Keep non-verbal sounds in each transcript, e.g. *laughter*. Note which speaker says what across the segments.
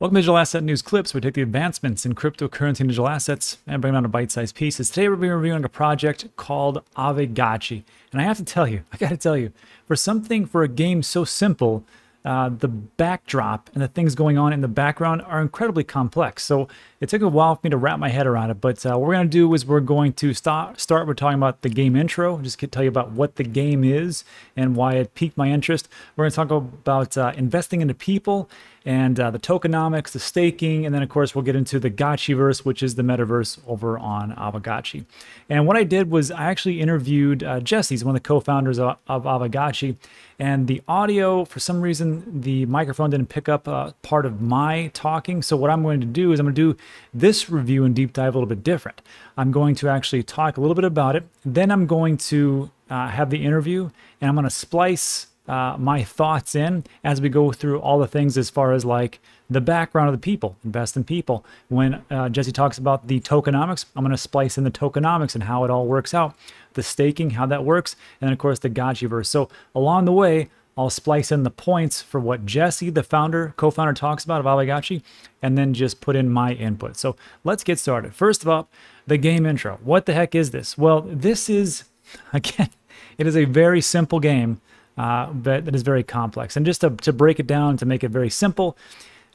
Speaker 1: Welcome to Digital Asset News Clips, where we take the advancements in cryptocurrency and digital assets and bring them down to bite-sized pieces. Today we're going to be reviewing a project called Aavegotchi. And I have to tell you, *laughs* I gotta tell you, for something, for a game so simple, uh, the backdrop and the things going on in the background are incredibly complex. So it took a while for me to wrap my head around it. But uh, what we're going to do is we're going to start, start with talking about the game intro, just tell you about what the game is and why it piqued my interest. We're going to talk about uh, investing into people and uh, the tokenomics, the staking, and then of course we'll get into the Gotchiverse, which is the metaverse over on Aavegotchi. And what I did was I actually interviewed uh, Jesse, he's one of the co-founders of, of Aavegotchi, and the audio, for some reason, the microphone didn't pick up uh, part of my talking. So what I'm going to do is I'm going to do this review and deep dive a little bit different. I'm going to actually talk a little bit about it. Then I'm going to uh, have the interview, and I'm going to splice uh, my thoughts in as we go through all the things as far as like the background of the people, invest in people. When uh, Jesse talks about the tokenomics, I'm going to splice in the tokenomics and how it all works out, the staking, how that works, and then of course the Gotchiverse. So along the way, I'll splice in the points for what Jesse, the founder, co-founder, talks about of Aavegotchi, and then just put in my input. So let's get started. First of all, the game intro. What the heck is this? Well, this is, *laughs* again, it is a very simple game uh, but that is very complex. And just to, to break it down, to make it very simple,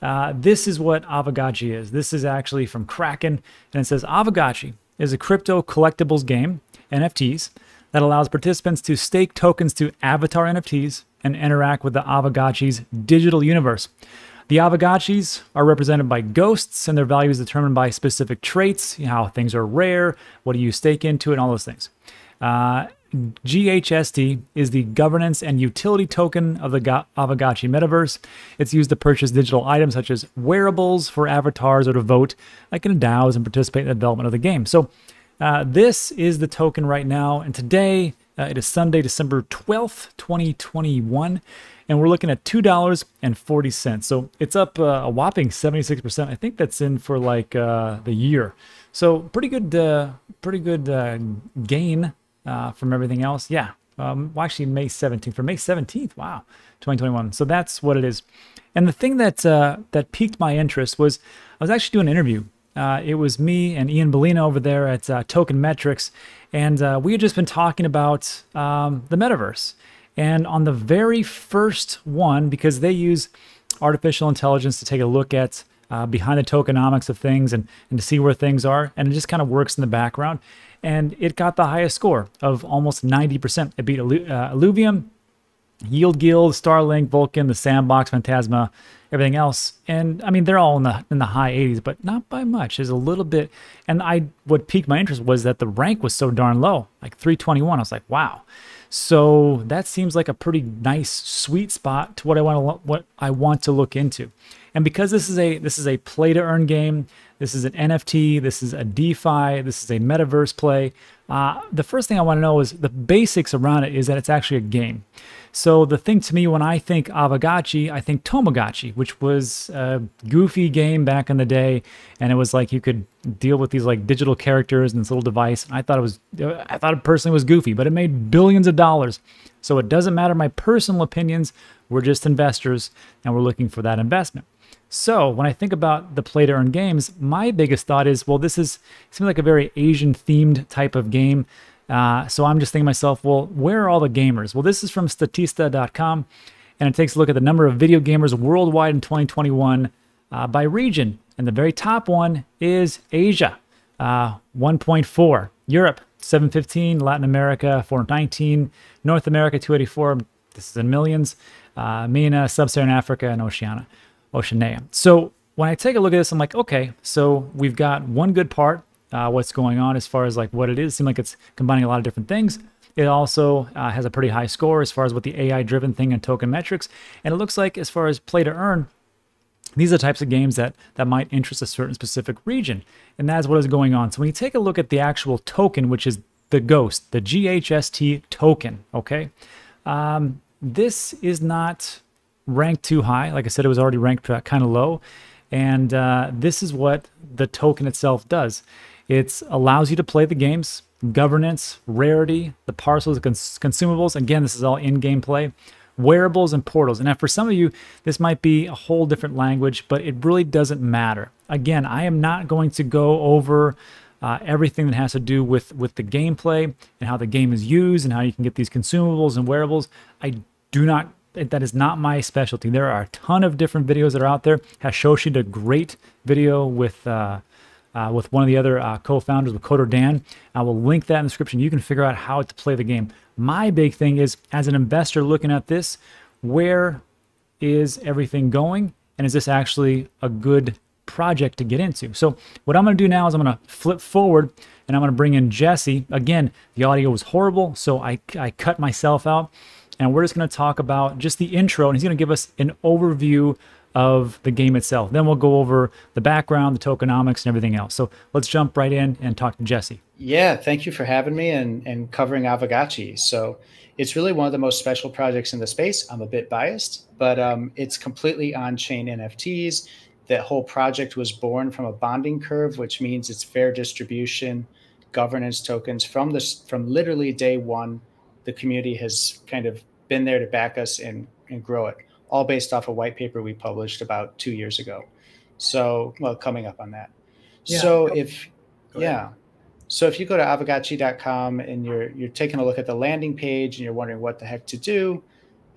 Speaker 1: uh, this is what Aavegotchi is. This is actually from Kraken, and it says Aavegotchi is a crypto collectibles game, NFTs, that allows participants to stake tokens to avatar NFTs and interact with the Aavegotchi's digital universe. The Aavegotchis are represented by ghosts, and their value is determined by specific traits, how things are rare, what do you stake into, and all those things. Uh, GHST is the governance and utility token of the Aavegotchi metaverse. It's used to purchase digital items such as wearables for avatars or to vote, like in DAOs, and participate in the development of the game. So, uh, this is the token right now, and today uh, it is Sunday, December 12th, 2021, and we're looking at $2.40. So, it's up uh, a whopping 76%. I think that's in for like uh, the year. So, pretty good, uh, pretty good uh, gain uh, from everything else. Yeah, um, well, actually May 17th, for May 17th, wow, 2021. So that's what it is. And the thing that uh, that piqued my interest was I was actually doing an interview. Uh, it was me and Ian Balina over there at uh, Token Metrics, and uh, we had just been talking about um, the metaverse. And on the very first one, because they use artificial intelligence to take a look at uh, behind the tokenomics of things and, and to see where things are, and it just kind of works in the background and it got the highest score of almost 90%. It beat uh, Illuvium, Yield Guild, Starlink, Vulcan, the Sandbox, Phantasma, everything else. And I mean, they're all in the in the high 80s, but not by much. There's a little bit. And I what piqued my interest was that the rank was so darn low, like 321. I was like, wow. So that seems like a pretty nice sweet spot to what I want to what I want to look into. And because this is a this is a play to earn game, this is an NFT, this is a DeFi, this is a metaverse play. Uh, the first thing I want to know is the basics around it is that it's actually a game. So the thing to me when I think Aavegotchi, I think Tamagotchi, which was a goofy game back in the day, and it was like you could deal with these like digital characters and this little device. I thought it was, I thought it personally was goofy, but it made billions of dollars. So it doesn't matter my personal opinions. We're just investors, and we're looking for that investment. So when I think about the play to earn games, my biggest thought is, well, this is seems like a very Asian themed type of game. Uh, so I'm just thinking myself, well, where are all the gamers? Well, this is from Statista.com, and it takes a look at the number of video gamers worldwide in 2021 uh, by region. And the very top one is Asia, uh, 1.4, Europe, 715, Latin America, 419, North America, 284. This is in millions. Uh, MENA, Sub-Saharan Africa, and Oceania. Oceania. So when I take a look at this, I'm like, okay, so we've got one good part, uh, what's going on as far as like what it is. It seems like it's combining a lot of different things. It also uh, has a pretty high score as far as what the AI driven thing and token metrics. And it looks like as far as play to earn, these are types of games that, that might interest a certain specific region. And that's what is going on. So when you take a look at the actual token, which is the Ghost, the GHST token, okay? Um, this is not ranked too high. Like I said, it was already ranked kind of low. And uh, this is what the token itself does. It allows you to play the games, governance, rarity, the parcels, cons- consumables. Again, this is all in-game play. wearables and portals. And now for some of you, this might be a whole different language, but it really doesn't matter. Again, I am not going to go over uh, everything that has to do with with the gameplay and how the game is used and how you can get these consumables and wearables. I do not. That is not my specialty. There are a ton of different videos that are out there. Hashoshi did a great video with. Uh, uh, with one of the other uh, co-founders with Coder Dan. I will link that in the description. You can figure out how to play the game. My big thing is, as an investor looking at this, where is everything going? And is this actually a good project to get into. So what I'm going to do now is I'm going to flip forward and I'm going to bring in Jesse. Again, the audio was horrible, so I, I cut myself out. And we're just going to talk about just the intro, and he's going to give us an overview of the game itself. Then we'll go over the background, the tokenomics, and everything else. So let's jump right in and talk to Jesse.
Speaker 2: Yeah, thank you for having me and, and covering Aavegotchi. So it's really one of the most special projects in the space. I'm a bit biased, but um, it's completely on chain NFTs that whole project was born from a bonding curve, which means it's fair distribution, governance tokens from this from literally day one. The community has kind of been there to back us and, and grow it, all based off a white paper we published about two years ago. So, well, coming up on that. Yeah. So if yeah. So if you go to aavegotchi.com and you're you're taking a look at the landing page and you're wondering what the heck to do,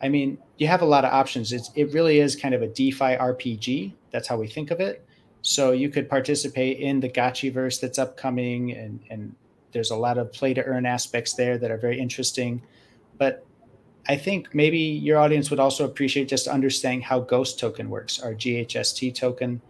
Speaker 2: I mean, you have a lot of options. It's, it really is kind of a DeFi RPG. That's how we think of it. So you could participate in the Gotchiverse that's upcoming, and, and there's a lot of play to earn aspects there that are very interesting. But I think maybe your audience would also appreciate just understanding how Ghost Token works, our GHST token.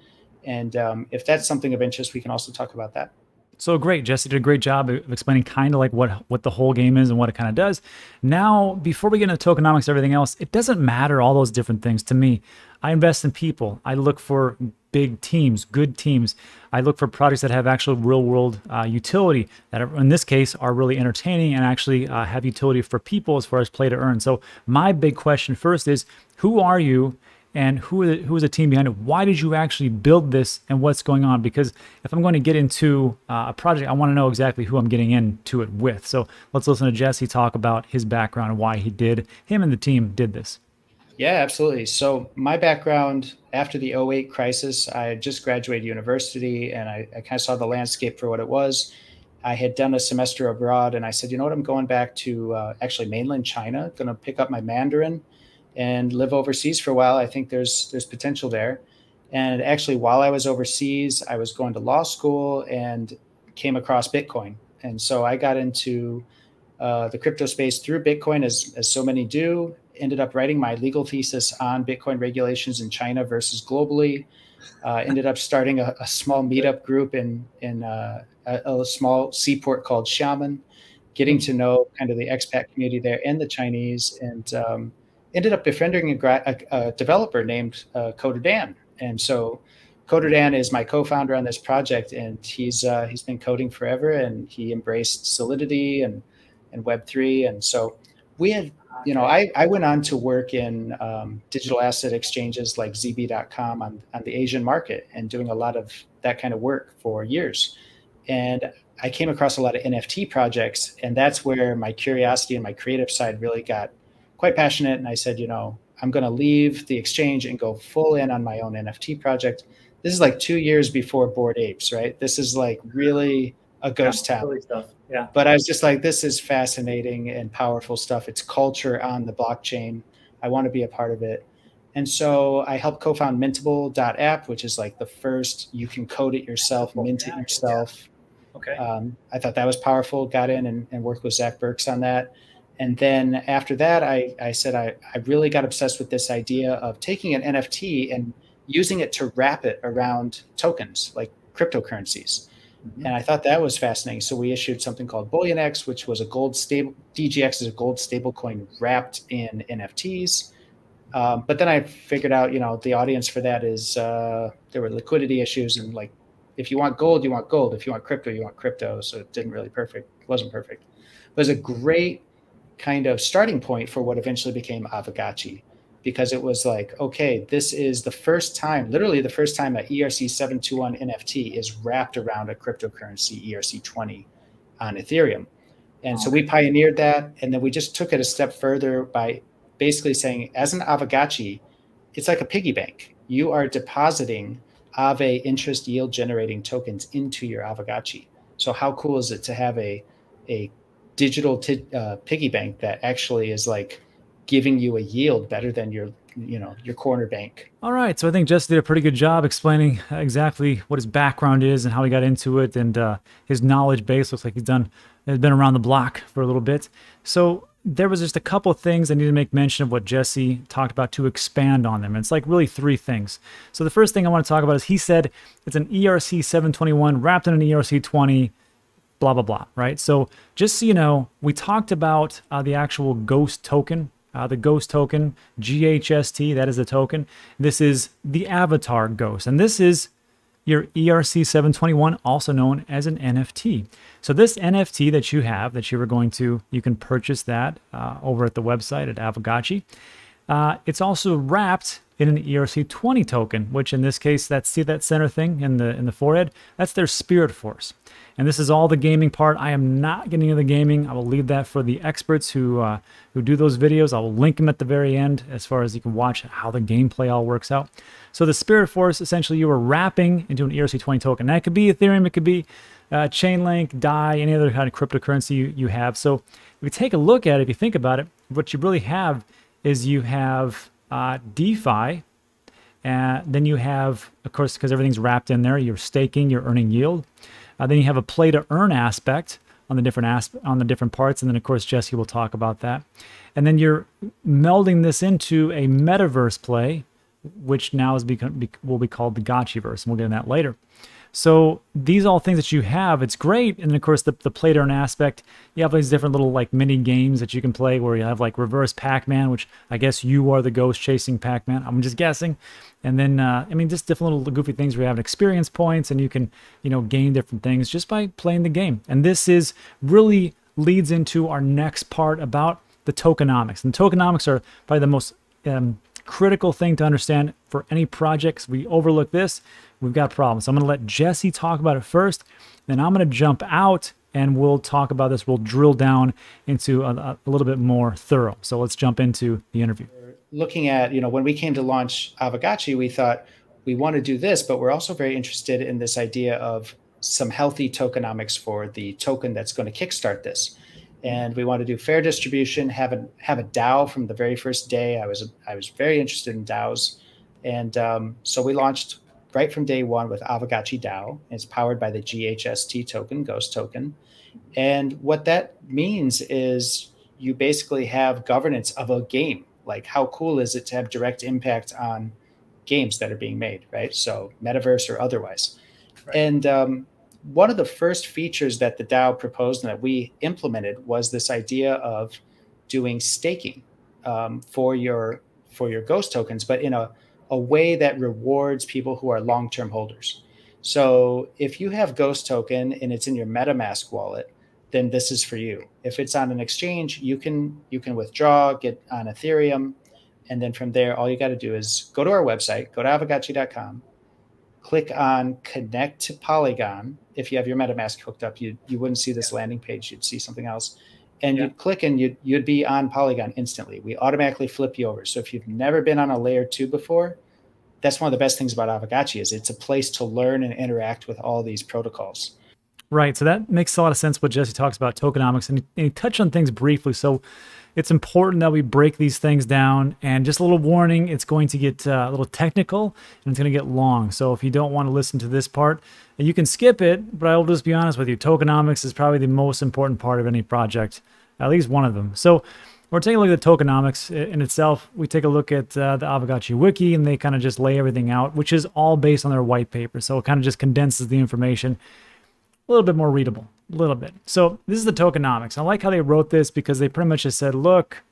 Speaker 2: And um, if that's something of interest, we can also talk about that.
Speaker 1: So great, Jesse did a great job of explaining kind of like what what the whole game is and what it kind of does. Now, before we get into tokenomics, everything else, it doesn't matter all those different things to me. I invest in people. I look for big teams, good teams. I look for products that have actual real world uh, utility that, are, in this case, are really entertaining and actually uh, have utility for people as far as play to earn. So my big question first is, who are you? and who is, who is the team behind it? Why did you actually build this and what's going on? Because if I'm going to get into uh, a project, I want to know exactly who I'm getting into it with. So let's listen to Jesse talk about his background and why he did, him and the team did this.
Speaker 2: Yeah, absolutely. So my background after the 08 crisis, I just graduated university and I, I kind of saw the landscape for what it was. I had done a semester abroad and I said, you know what, I'm going back to uh, actually mainland China, going to pick up my Mandarin and live overseas for a while. I think there's there's potential there. And actually, while I was overseas, I was going to law school and came across Bitcoin. And so I got into uh, the crypto space through Bitcoin, as, as so many do. Ended up writing my legal thesis on Bitcoin regulations in China versus globally. Uh, ended up starting a, a, small meetup group in in uh, a, a, small seaport called Xiamen, getting to know kind of the expat community there and the Chinese, and um, ended up befriending a, a, a developer named uh, Coder Dan. And so Coder Dan is my co-founder on this project, and he's uh, he's been coding forever, and he embraced Solidity and and Web three, and so we had you know I, I went on to work in um, digital asset exchanges like ZB.com on on the Asian market and doing a lot of that kind of work for years, and I came across a lot of NFT projects, and that's where my curiosity and my creative side really got quite passionate. And I said, you know, I'm going to leave the exchange and go full in on my own NFT project. This is like two years before Bored Apes, right? This is like really a ghost yeah, town. Stuff. Yeah. But I was just like, this is fascinating and powerful stuff. It's culture on the blockchain. I want to be a part of it. And so I helped co-found Mintable.app, which is like the first you can code it yourself, mint it yourself. Okay. Um, I thought that was powerful. Got in and, and worked with Zach Burks on that and then after that, I, I said I, I really got obsessed with this idea of taking an NFT and using it to wrap it around tokens like cryptocurrencies. And I thought that was fascinating. So we issued something called BullionX, which was a gold stable. DGX is a gold stablecoin wrapped in NFTs. Um, but then I figured out, you know, the audience for that is uh, there were liquidity issues and like, if you want gold, you want gold. If you want crypto, you want crypto. So it didn't really perfect. It wasn't perfect. It was a great kind of starting point for what eventually became Aavegotchi because it was like, okay, this is the first time, literally the first time that ERC 721 NFT is wrapped around a cryptocurrency ERC20 on Ethereum. And so we pioneered that. And then we just took it a step further by basically saying, as an Aavegotchi, it's like a piggy bank. You are depositing Aave interest yield generating tokens into your Aavegotchi. So how cool is it to have a a digital t- uh, piggy bank that actually is like giving you a yield better than your you know your corner bank.
Speaker 1: All right, so I think Jesse did a pretty good job explaining exactly what his background is and how he got into it, and uh, his knowledge base looks like he's done has been around the block for a little bit. So there was just a couple things I need to make mention of what Jesse talked about to expand on them. And it's like really three things. So the first thing I want to talk about is he said it's an ERC 721 wrapped in an ERC 20 blah blah blah right so just so you know we talked about uh, the actual ghost token uh, the ghost token, GHST, that is the token. This is the avatar ghost, and this is your ERC 721, also known as an NFT. So this NFT that you have, that you were going to, you can purchase that uh, over at the website at Aavegotchi. Uh, it's also wrapped in an ERC20 token, which in this case, that's see that center thing in the in the forehead, that's their spirit force. And this is all the gaming part. I am not getting into the gaming. I will leave that for the experts who uh, who do those videos. I will link them at the very end as far as you can watch how the gameplay all works out. So the Spirit Force, essentially, you are wrapping into an ERC20 token. That could be Ethereum, it could be uh, Chainlink, DAI, any other kind of cryptocurrency you, you have. So if you take a look at it, if you think about it, what you really have is you have uh, DeFi, and then you have, of course, because everything's wrapped in there, you're staking, you're earning yield. Uh, then you have a play to earn aspect on the different asp- on the different parts, and then of course Jesse will talk about that. And then you're melding this into a metaverse play, which now is become be, will be called the Gotchiverse, and we'll get in that later. So these all things that you have, it's great. And of course the, the play earn aspect, you have these different little like mini games that you can play where you have like reverse Pac-Man, which I guess you are the ghost chasing Pac-Man. I'm just guessing. And then uh, I mean just different little goofy things where you have experience points and you can, you know, gain different things just by playing the game. And this is really leads into our next part about the tokenomics. And tokenomics are probably the most um, critical thing to understand for any projects. We overlook this we've got problems. So I'm going to let Jesse talk about it first. Then I'm going to jump out and we'll talk about this. We'll drill down into a, a, little bit more thorough. So let's jump into the interview.
Speaker 2: Looking at, you know, when we came to launch Aavegotchi, we thought we want to do this, but we're also very interested in this idea of some healthy tokenomics for the token that's going to kickstart this. And we want to do fair distribution, have a have a DAO from the very first day. I was I was very interested in DAOs, and um, so we launched right from day one with Aavegotchi DAO. It's powered by the GHST token, Ghost token. And what that means is you basically have governance of a game. Like, how cool is it to have direct impact on games that are being made, right? So, metaverse or otherwise. Right. And um, one of the first features that the DAO proposed and that we implemented was this idea of doing staking um, for your for your ghost tokens, but in a a way that rewards people who are long term holders. So if you have Ghost Token and it's in your MetaMask wallet, then this is for you. If it's on an exchange, you can you can withdraw, get on Ethereum, and then from there, all you got to do is go to our website, go to aavegotchi.com, click on connect to Polygon. If you have your MetaMask hooked up, you you wouldn't see this landing page, you'd see something else. And yeah. you'd click and you'd you'd be on Polygon instantly. We automatically flip you over. So if you've never been on a layer two before, that's one of the best things about Aavegotchi is it's a place to learn and interact with all these protocols.
Speaker 1: Right. So that makes a lot of sense what Jesse talks about tokenomics and he, and he touched on things briefly. So it's important that we break these things down. And just a little warning, it's going to get uh, a little technical and it's going to get long. So if you don't want to listen to this part, you can skip it. But I will just be honest with you, tokenomics is probably the most important part of any project, at least one of them. So we're taking a look at the tokenomics in itself. We take a look at uh, the Aavegotchi wiki and they kind of just lay everything out, which is all based on their white paper. So it kind of just condenses the information a little bit more readable, a little bit. So this is the tokenomics. I like how they wrote this because they pretty much just said, look,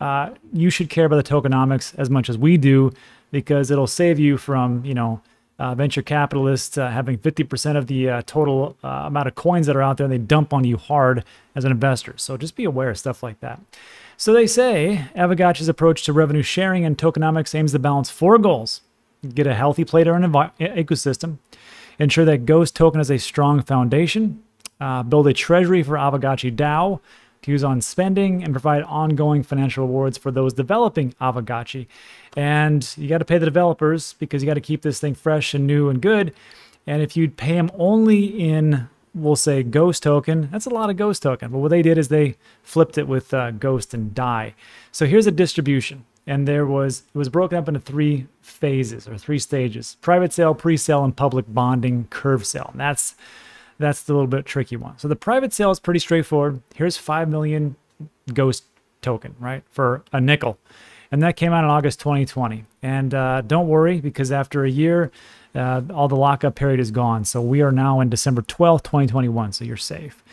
Speaker 1: uh, you should care about the tokenomics as much as we do because it'll save you from, you know, uh, venture capitalists uh, having 50% of the uh, total uh, amount of coins that are out there and they dump on you hard as an investor. So just be aware of stuff like that. So they say Aavegotchi's approach to revenue sharing and tokenomics aims to balance four goals get a healthy play to earn ecosystem, ensure that Ghost token has a strong foundation, uh, build a treasury for Aavegotchi DAO, to use on spending and provide ongoing financial rewards for those developing Aavegotchi. And you got to pay the developers because you got to keep this thing fresh and new and good. And if you'd pay them only in, we'll say, Ghost token, that's a lot of Ghost token. But what they did is they flipped it with uh, Ghost and Dai. So here's a distribution. And there was, it was broken up into three phases or three stages private sale, pre sale, and public bonding curve sale. And that's that's the little bit tricky one. So the private sale is pretty straightforward. Here's 5 million ghost token, right, for a nickel. And that came out in August 2020. And uh, don't worry, because after a year, uh, all the lockup period is gone. So we are now in December 12th, 2021. So you're safe.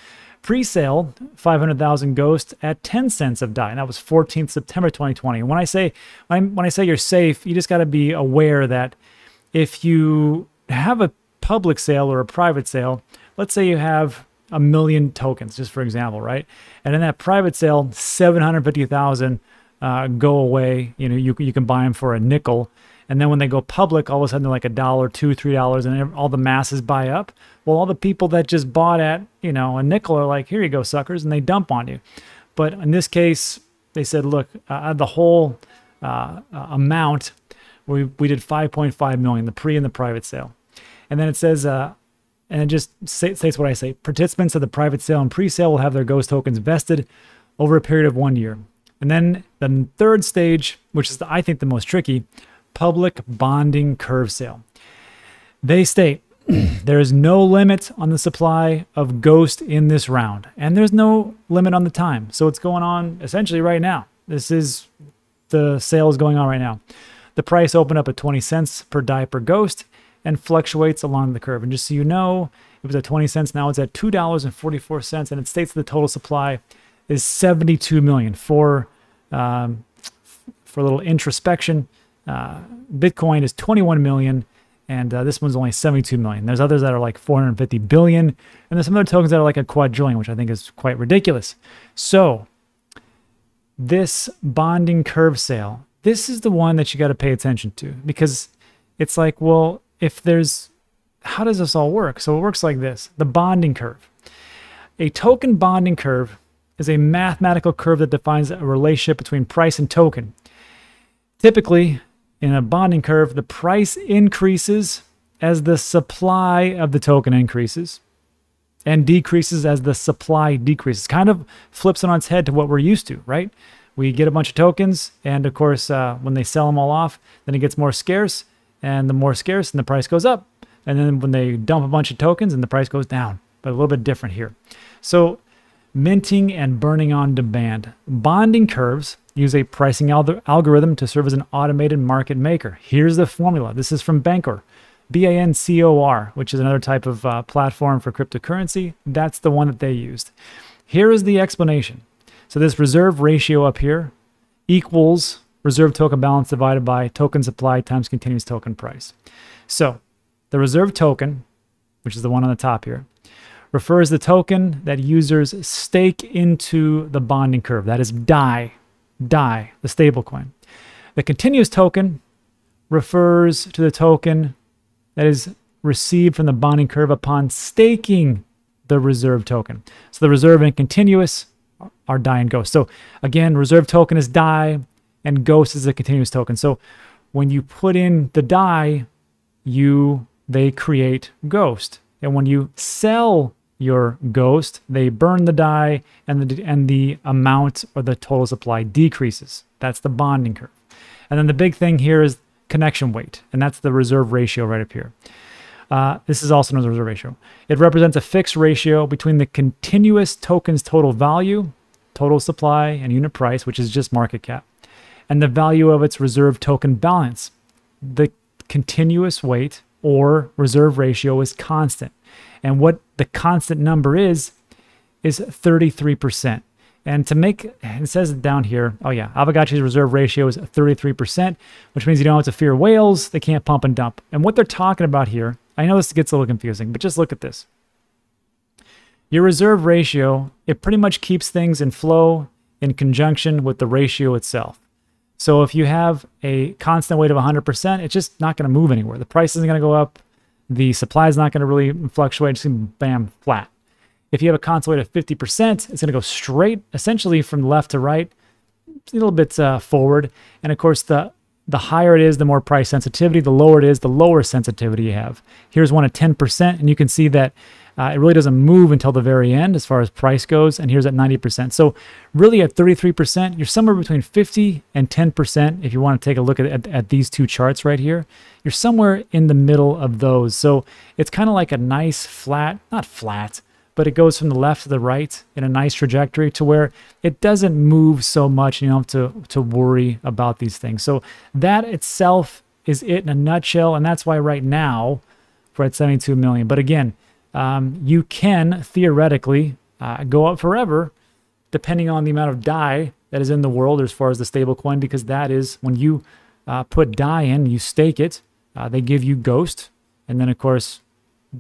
Speaker 1: Pre-sale, 500,000 Ghost at 10 cents of DAI. and that was 14th September 2020. And when I say when I, when I say you're safe, you just got to be aware that if you have a public sale or a private sale, let's say you have a million tokens, just for example, right? And in that private sale, 750,000 uh, go away. You know, you, you can buy them for a nickel. And then when they go public, all of a sudden they're like a dollar, two, three dollars, and all the masses buy up. Well, all the people that just bought at, you know, a nickel are like, here you go, suckers, and they dump on you. But in this case, they said, look, uh, the whole uh, amount, we, we did 5.5 million, the pre and the private sale. And then it says, uh, and it just states what I say. Participants of the private sale and pre-sale will have their ghost tokens vested over a period of one year. And then the third stage, which is the, I think the most tricky, public bonding curve sale. They state *clears throat* there is no limit on the supply of ghost in this round, and there's no limit on the time. So it's going on essentially right now. This is the sale is going on right now. The price opened up at 20 cents per Dai per ghost, and fluctuates along the curve. And just so you know, it was at 20 cents. Now it's at $2.44. And it states that the total supply is 72 million. For, um, for a little introspection, uh, Bitcoin is 21 million. And uh, this one's only 72 million. There's others that are like 450 billion. And there's some other tokens that are like a quadrillion, which I think is quite ridiculous. So, this bonding curve sale, this is the one that you got to pay attention to because it's like, well, if there's, how does this all work? So it works like this the bonding curve. A token bonding curve is a mathematical curve that defines a relationship between price and token. Typically, in a bonding curve, the price increases as the supply of the token increases and decreases as the supply decreases. Kind of flips it on its head to what we're used to, right? We get a bunch of tokens, and of course, uh, when they sell them all off, then it gets more scarce, and the more scarce, and the price goes up. And then when they dump a bunch of tokens, and the price goes down. But a little bit different here. So minting and burning on demand. Bonding curves use a pricing al- algorithm to serve as an automated market maker. Here's the formula. This is from Bancor, B A N C O R, which is another type of uh, platform for cryptocurrency. That's the one that they used. Here is the explanation. So this reserve ratio up here equals reserve token balance divided by token supply times continuous token price. So the reserve token, which is the one on the top here, refers the token that users stake into the bonding curve. That is DAI, DAI, the stablecoin. The continuous token refers to the token that is received from the bonding curve upon staking the reserve token. So the reserve and continuous are DAI and Ghost. So again, reserve token is DAI, and ghost is a continuous token. So when you put in the DAI, you they create ghost. And when you sell your ghost, they burn the DAI and the and the amount or the total supply decreases. That's the bonding curve. And then the big thing here is connection weight, and that's the reserve ratio right up here. Uh, this is also known as reserve ratio. It represents a fixed ratio between the continuous token's total value, total supply, and unit price, which is just market cap, and the value of its reserve token balance. The continuous weight or reserve ratio is constant. And what the constant number is, is 33%. And to make, it says it down here, oh yeah, Aavegotchi's reserve ratio is 33%, which means you don't have to fear whales. They can't pump and dump. And what they're talking about here, I know this gets a little confusing, but just look at this. Your reserve ratio, it pretty much keeps things in flow in conjunction with the ratio itself. So if you have a constant weight of 100%, it's just not going to move anywhere. The price isn't going to go up. The supply is not going to really fluctuate. It's going just bam, flat. If you have a constant weight of 50%, it's going to go straight, essentially from left to right, a little bit uh, forward. And of course, the the higher it is, the more price sensitivity. The lower it is, the lower sensitivity you have. Here's one at 10%, and you can see that uh, it really doesn't move until the very end as far as price goes. And here's at 90%. So really at 33%, you're somewhere between 50 and 10% if you want to take a look at, at, at these two charts right here. You're somewhere in the middle of those. So it's kind of like a nice flat, not flat, but it goes from the left to the right in a nice trajectory to where it doesn't move so much. and You don't have to, to worry about these things. So that itself is it in a nutshell. And that's why right now we're at 72 million. But again, um, you can theoretically uh, go up forever depending on the amount of DAI that is in the world as far as the stable coin, because that is when you uh, put DAI in, you stake it, uh, they give you Ghost. And then, of course,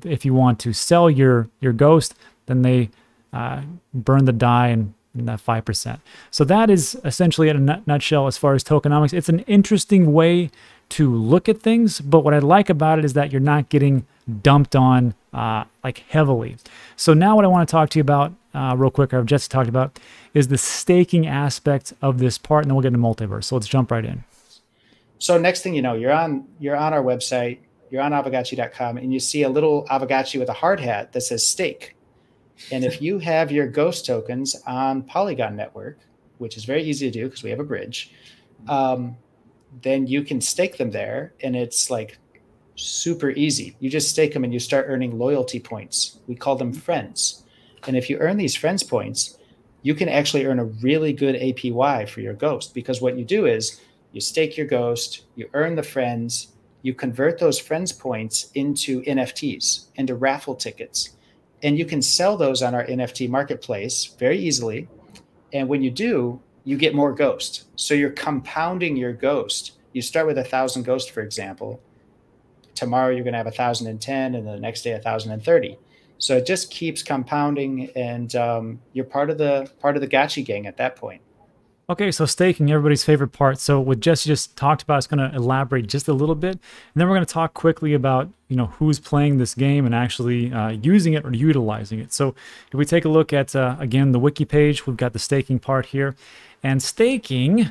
Speaker 1: if you want to sell your, your Ghost, then they uh, burn the DAI and in that 5%. So that is essentially in a nutshell as far as tokenomics. It's an interesting way to look at things, but what I like about it is that you're not getting dumped on uh, like heavily. So now what I want to talk to you about uh, real quick, I've just talked about, is the staking aspect of this part, and then we'll get into multiverse. So let's jump right in.
Speaker 2: So next thing you know, you're on you're on our website, you're on Aavegotchi.com, and you see a little Aavegotchi with a hard hat that says stake. And if you have your ghost tokens on Polygon Network, which is very easy to do because we have a bridge, um, then you can stake them there, and it's like super easy. You just stake them and you start earning loyalty points. We call them mm-hmm. friends. And if you earn these friends points, you can actually earn a really good APY for your ghost because what you do is you stake your ghost, you earn the friends, you convert those friends points into NFTs, into raffle tickets. And you can sell those on our NFT marketplace very easily. And when you do, you get more ghost. So you're compounding your ghost. You start with a thousand ghost, for example, tomorrow you're going to have a 1010 and the next day a 1030 so it just keeps compounding and um, you're part of the part of the Gotchi gang at that point
Speaker 1: okay so staking everybody's favorite part so what jesse just talked about is going to elaborate just a little bit and then we're going to talk quickly about you know who's playing this game and actually uh, using it or utilizing it so if we take a look at uh, again the wiki page we've got the staking part here and staking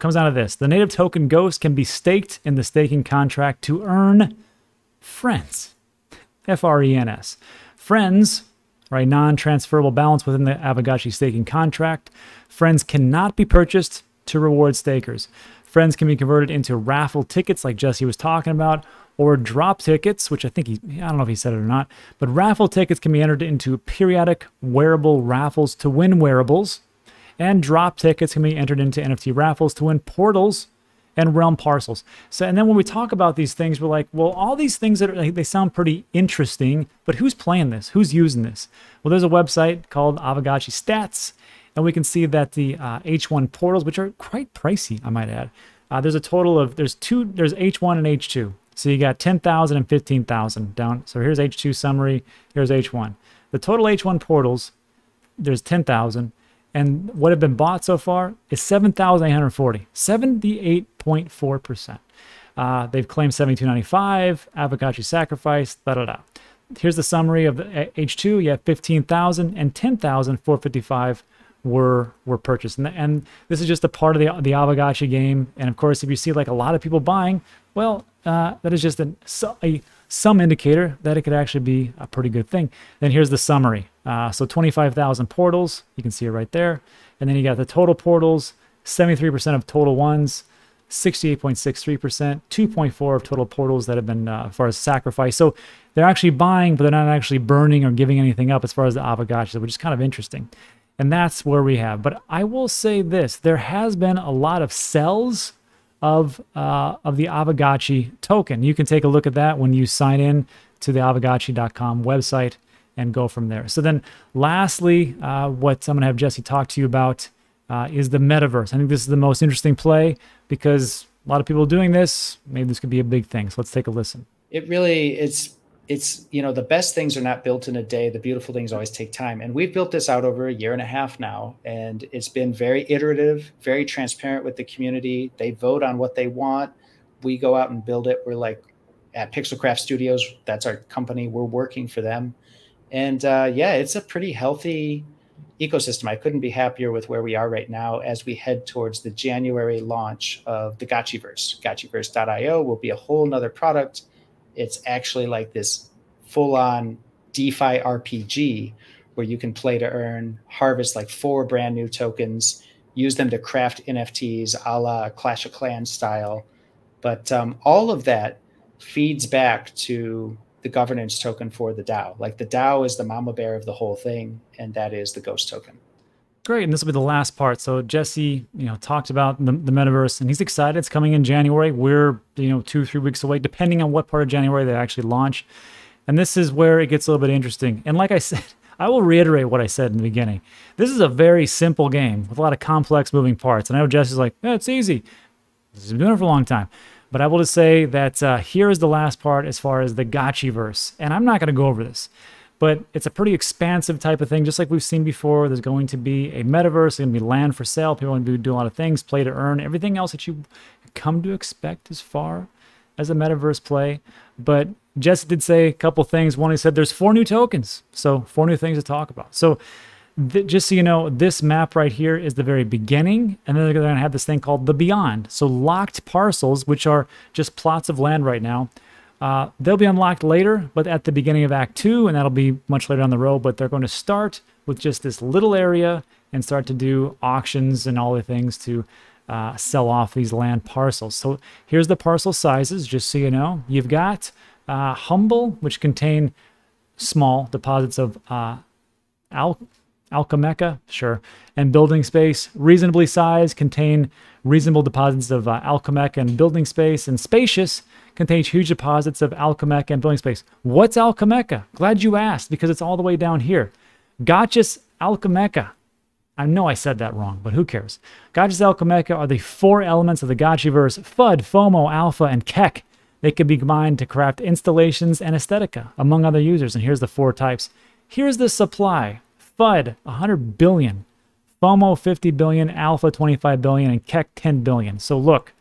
Speaker 1: comes out of this. The native token Ghost can be staked in the staking contract to earn friends. F R E N S. Friends a non transferable balance within the Aavegotchi staking contract. Friends cannot be purchased to reward stakers. Friends can be converted into raffle tickets, like Jesse was talking about, or drop tickets, which I think he, I don't know if he said it or not, but raffle tickets can be entered into periodic wearable raffles to win wearables and drop tickets can be entered into NFT raffles to win portals and realm parcels. So, and then when we talk about these things, we're like, well, all these things that are, like, they sound pretty interesting, but who's playing this? Who's using this? Well, there's a website called Aavegotchi Stats, and we can see that the uh, H1 portals, which are quite pricey, I might add. Uh, there's a total of there's two there's H1 and H2. So you got 10,000 and 15,000 down. So here's H2 summary. Here's H1. The total H1 portals, there's 10,000 and what have been bought so far is 7,840, 78.4%. Uh, they've claimed 7295, Aavegotchi sacrifice, da da da. Here's the summary of the H2. You have 15,000 and 10,455 were were purchased. And, and this is just a part of the the Aavegotchi game. And of course, if you see like a lot of people buying, well, uh, that is just an, a some indicator that it could actually be a pretty good thing. Then here's the summary. Uh, so 25,000 portals, you can see it right there. And then you got the total portals, 73% of total ones, 68.63%, 2.4 of total portals that have been uh, as far as sacrifice. So they're actually buying, but they're not actually burning or giving anything up as far as the Aavegotchi, which is kind of interesting. And that's where we have. But I will say this, there has been a lot of sells of uh, of the Aavegotchi token. You can take a look at that when you sign in to the Aavegotchi.com website and go from there. So then, lastly, uh, what I'm going to have Jesse talk to you about uh, is the metaverse. I think this is the most interesting play because a lot of people are doing this. Maybe this could be a big thing. So let's take a listen.
Speaker 2: It really it's it's you know the best things are not built in a day the beautiful things always take time and we've built this out over a year and a half now and it's been very iterative very transparent with the community they vote on what they want we go out and build it we're like at pixelcraft studios that's our company we're working for them And uh, yeah, it's a pretty healthy ecosystem. I couldn't be happier with where we are right now as we head towards the January launch of the Gotchiverse. Gotchiverse.io will be a whole nother product. It's actually like this full on DeFi RPG where you can play to earn, harvest like four brand new tokens, use them to craft NFTs a la Clash of Clans style. But um, all of that feeds back to the governance token for the DAO. Like the DAO is the mama bear of the whole thing, and that is the ghost token.
Speaker 1: Great, and this will be the last part. So Jesse, you know, talked about the, the metaverse, and he's excited. It's coming in January. We're you know two three weeks away, depending on what part of January they actually launch. And this is where it gets a little bit interesting. And like I *laughs* said, I will reiterate what I said in the beginning. This is a very simple game with a lot of complex moving parts. And I know Jesse's like, yeah, it's easy. This has been doing it for a long time. But I will just say that uh, here is the last part as far as the Gotchi verse, And I'm not going to go over this, but it's a pretty expansive type of thing, just like we've seen before. There's going to be a metaverse, there's going to be land for sale. People are going to do a lot of things, play to earn, everything else that you come to expect as far as a metaverse play. But Jesse did say a couple things. One, he said there's four new tokens. So, four new things to talk about. So, just so you know, this map right here is the very beginning, and then they're going to have this thing called the Beyond. So locked parcels, which are just plots of land right now, uh, they'll be unlocked later, but at the beginning of Act Two, and that'll be much later on the road. But they're going to start with just this little area and start to do auctions and all the things to uh, sell off these land parcels. So here's the parcel sizes, just so you know. You've got uh, Humble, which contain small deposits of uh, al- Alchemaca, sure, and building space, reasonably sized, contain reasonable deposits of uh, and building space, and spacious, contains huge deposits of Alchemaca and building space. What's Alchemaca? Glad you asked, because it's all the way down here. Gotchis Alchemaca. I know I said that wrong, but who cares? Gotchis Alchemaca are the four elements of the Gotchiverse FUD, FOMO, Alpha, and KEK. They can be mined to craft installations and aesthetica, among other users. And here's the four types. Here's the supply FUD 100 billion, FOMO 50 billion, Alpha 25 billion, and KEK 10 billion. So look,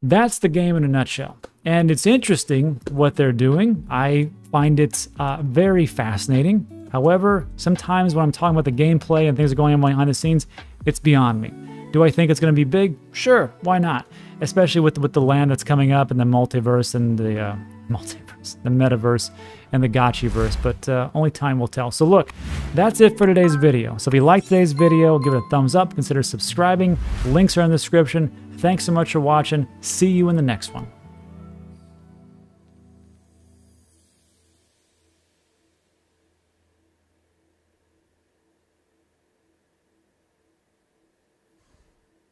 Speaker 1: that's the game in a nutshell. And it's interesting what they're doing. I find it uh, very fascinating. However, sometimes when I'm talking about the gameplay and things are going on behind the scenes, it's beyond me. Do I think it's going to be big? Sure, why not? Especially with with the land that's coming up and the multiverse and the uh, multiverse, the metaverse, and the Gotchiverse, but uh, only time will tell. So look, that's it for today's video. So if you liked today's video, give it a thumbs up, consider subscribing. Links are in the description. Thanks so much for watching. See you in the next one.